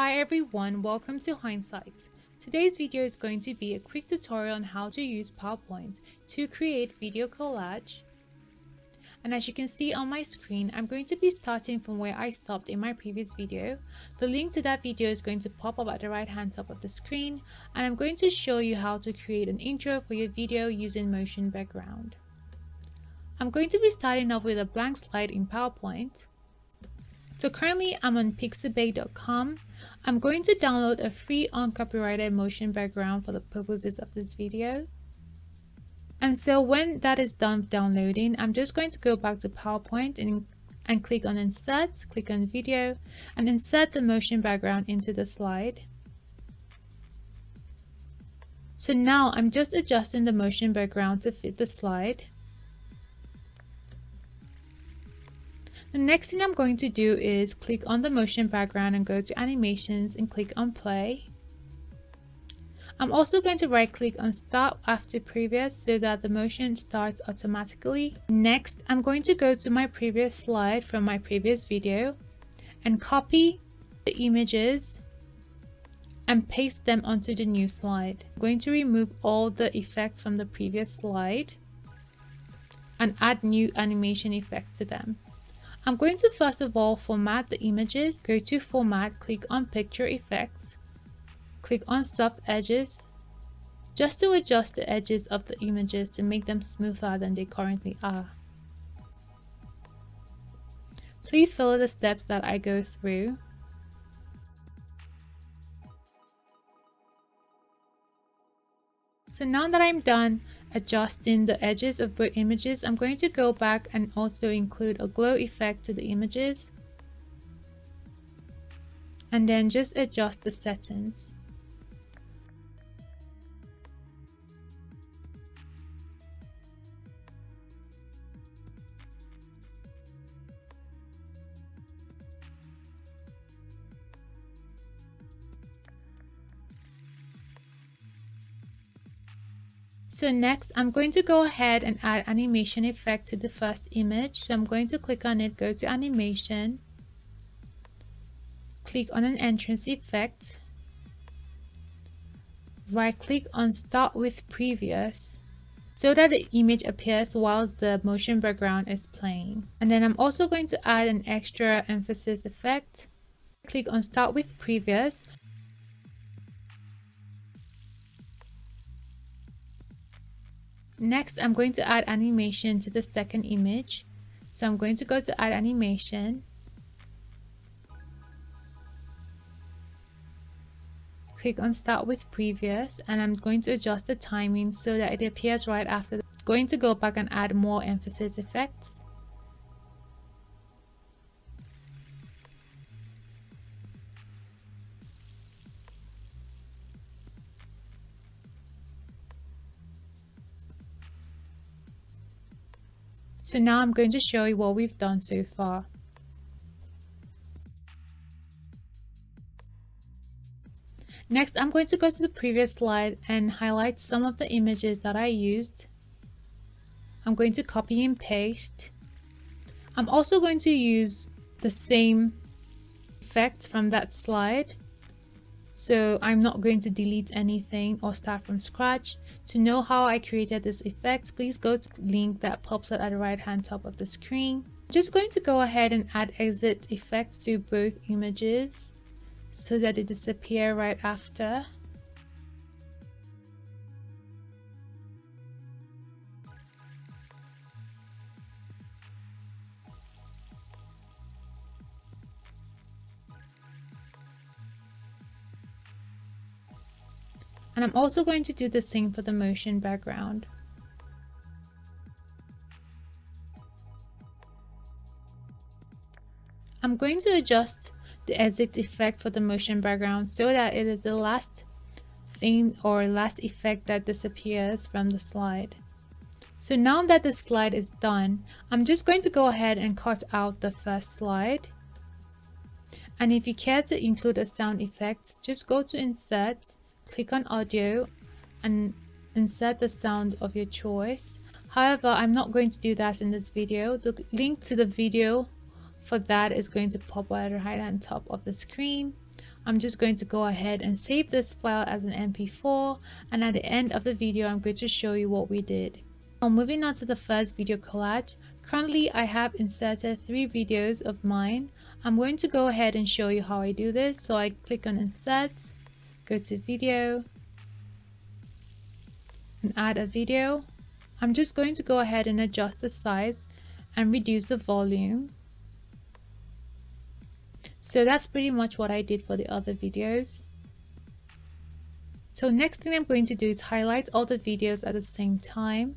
Hi everyone, welcome to Hindsight. Today's video is going to be a quick tutorial on how to use PowerPoint to create video collage. And as you can see on my screen, I'm going to be starting from where I stopped in my previous video. The link to that video is going to pop up at the right hand top of the screen and I'm going to show you how to create an intro for your video using motion background. I'm going to be starting off with a blank slide in PowerPoint. So currently I'm on pixabay.com. I'm going to download a free uncopyrighted motion background for the purposes of this video. And so when that is done downloading, I'm just going to go back to PowerPoint and, and click on insert, click on video and insert the motion background into the slide. So now I'm just adjusting the motion background to fit the slide. The next thing I'm going to do is click on the motion background and go to animations and click on play. I'm also going to right click on start after previous so that the motion starts automatically. Next, I'm going to go to my previous slide from my previous video and copy the images and paste them onto the new slide. I'm going to remove all the effects from the previous slide and add new animation effects to them. I'm going to first of all format the images, go to format, click on picture effects, click on soft edges, just to adjust the edges of the images to make them smoother than they currently are. Please follow the steps that I go through. So now that I'm done adjusting the edges of both images, I'm going to go back and also include a glow effect to the images. And then just adjust the settings. So next, I'm going to go ahead and add animation effect to the first image. So I'm going to click on it, go to animation, click on an entrance effect, right click on start with previous so that the image appears whilst the motion background is playing. And then I'm also going to add an extra emphasis effect. Click on start with previous Next, I'm going to add animation to the second image. So I'm going to go to add animation. Click on start with previous and I'm going to adjust the timing so that it appears right after. Going to go back and add more emphasis effects. So now I'm going to show you what we've done so far. Next, I'm going to go to the previous slide and highlight some of the images that I used. I'm going to copy and paste. I'm also going to use the same effects from that slide so I'm not going to delete anything or start from scratch. To know how I created this effect, please go to the link that pops up at the right hand top of the screen. I'm just going to go ahead and add exit effects to both images so that they disappear right after. And I'm also going to do the same for the motion background. I'm going to adjust the exit effect for the motion background so that it is the last thing or last effect that disappears from the slide. So now that the slide is done, I'm just going to go ahead and cut out the first slide. And if you care to include a sound effect, just go to insert click on audio and insert the sound of your choice. However, I'm not going to do that in this video. The link to the video for that is going to pop the right on top of the screen. I'm just going to go ahead and save this file as an mp4 and at the end of the video I'm going to show you what we did. Now moving on to the first video collage, currently I have inserted three videos of mine. I'm going to go ahead and show you how I do this. So I click on insert, go to video and add a video. I'm just going to go ahead and adjust the size and reduce the volume so that's pretty much what I did for the other videos. So next thing I'm going to do is highlight all the videos at the same time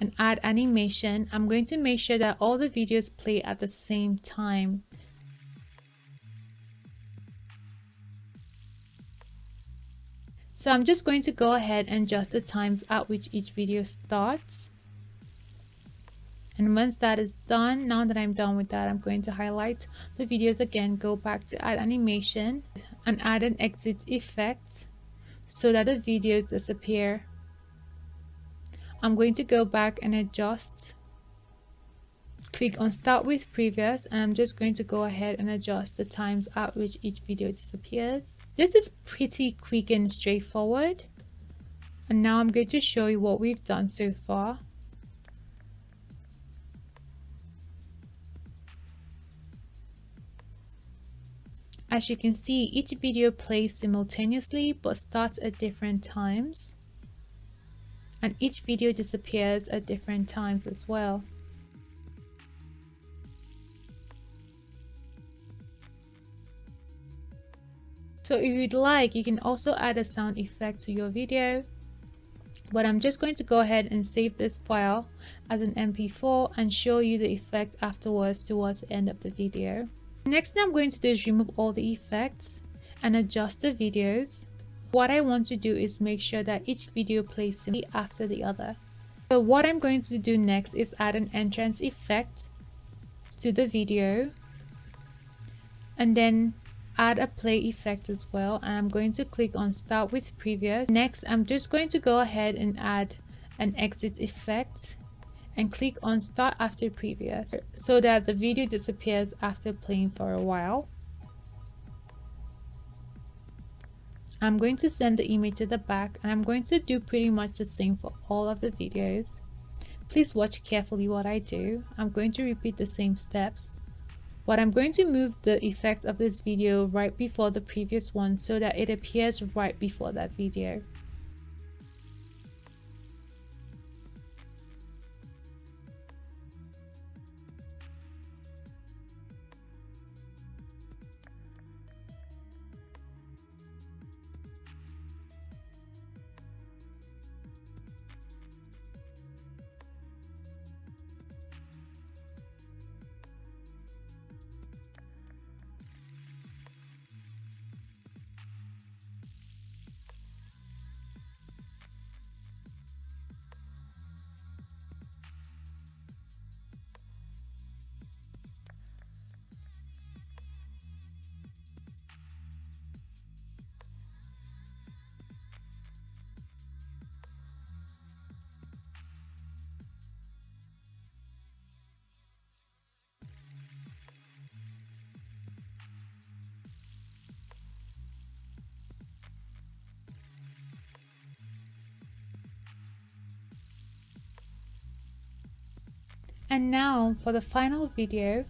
and add animation. I'm going to make sure that all the videos play at the same time. So I'm just going to go ahead and adjust the times at which each video starts. And once that is done, now that I'm done with that, I'm going to highlight the videos again, go back to add animation and add an exit effect so that the videos disappear. I'm going to go back and adjust click on start with previous and I'm just going to go ahead and adjust the times at which each video disappears. This is pretty quick and straightforward. And now I'm going to show you what we've done so far. As you can see, each video plays simultaneously but starts at different times. And each video disappears at different times as well. So if you'd like, you can also add a sound effect to your video. But I'm just going to go ahead and save this file as an mp4 and show you the effect afterwards towards the end of the video. Next thing I'm going to do is remove all the effects and adjust the videos. What I want to do is make sure that each video plays simply after the other. So what I'm going to do next is add an entrance effect to the video and then add a play effect as well and I'm going to click on start with previous. Next I'm just going to go ahead and add an exit effect and click on start after previous so that the video disappears after playing for a while. I'm going to send the image to the back and I'm going to do pretty much the same for all of the videos. Please watch carefully what I do. I'm going to repeat the same steps. But I'm going to move the effect of this video right before the previous one so that it appears right before that video. And now for the final video,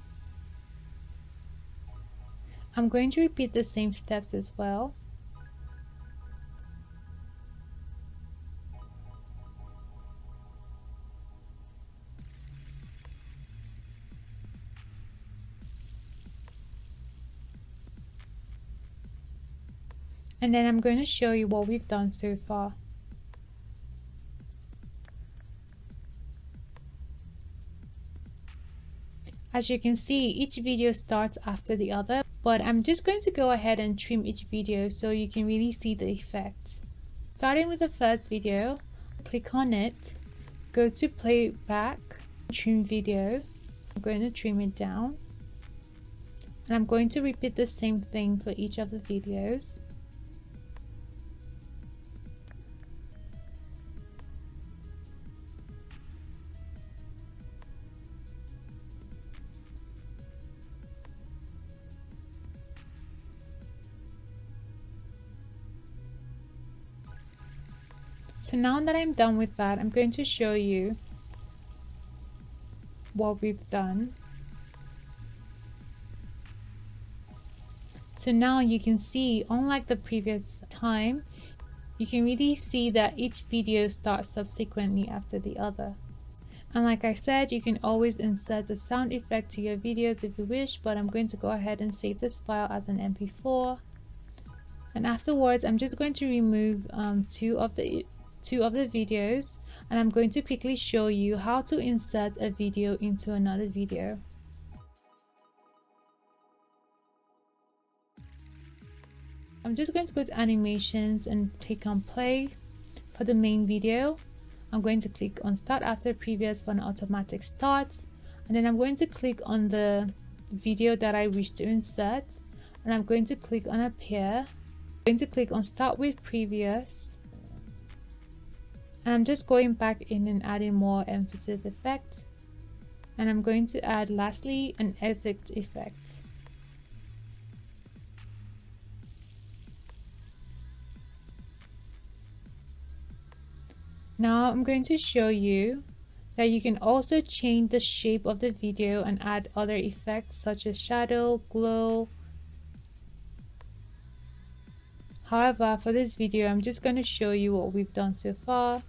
I'm going to repeat the same steps as well. And then I'm going to show you what we've done so far. As you can see, each video starts after the other, but I'm just going to go ahead and trim each video so you can really see the effect. Starting with the first video, click on it, go to playback, trim video. I'm going to trim it down. And I'm going to repeat the same thing for each of the videos. So now that I'm done with that, I'm going to show you what we've done. So now you can see, unlike the previous time, you can really see that each video starts subsequently after the other. And like I said, you can always insert a sound effect to your videos if you wish, but I'm going to go ahead and save this file as an MP4. And afterwards, I'm just going to remove um, two of the two of the videos and I'm going to quickly show you how to insert a video into another video. I'm just going to go to animations and click on play for the main video. I'm going to click on start after previous for an automatic start and then I'm going to click on the video that I wish to insert and I'm going to click on appear. I'm going to click on start with previous I'm just going back in and adding more emphasis effect and I'm going to add lastly an exit effect. Now I'm going to show you that you can also change the shape of the video and add other effects such as shadow, glow. However, for this video, I'm just going to show you what we've done so far.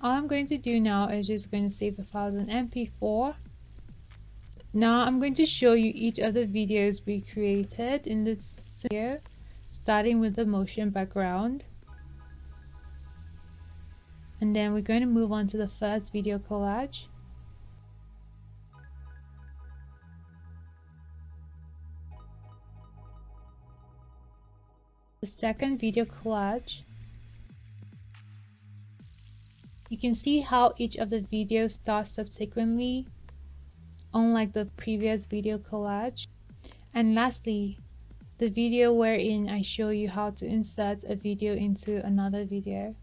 All I'm going to do now is just going to save the file as an MP4. Now I'm going to show you each of the videos we created in this here, starting with the motion background. And then we're going to move on to the first video collage. The second video collage. You can see how each of the videos starts subsequently, unlike the previous video collage. And lastly, the video wherein I show you how to insert a video into another video.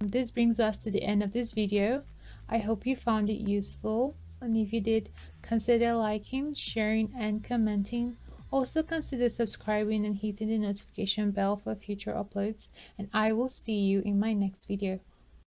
This brings us to the end of this video. I hope you found it useful and if you did, consider liking, sharing and commenting. Also consider subscribing and hitting the notification bell for future uploads and I will see you in my next video.